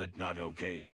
but not okay.